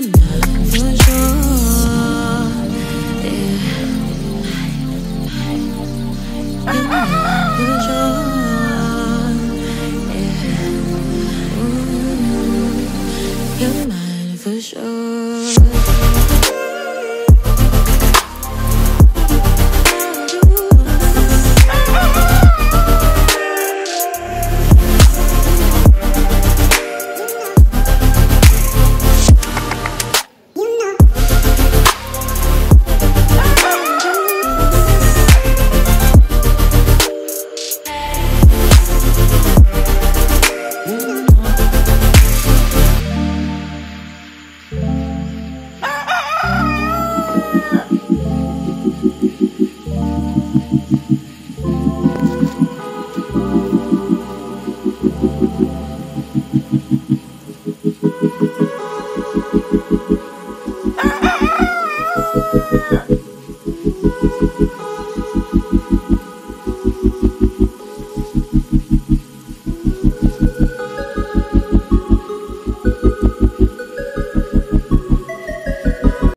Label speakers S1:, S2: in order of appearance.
S1: minha mão. Vou.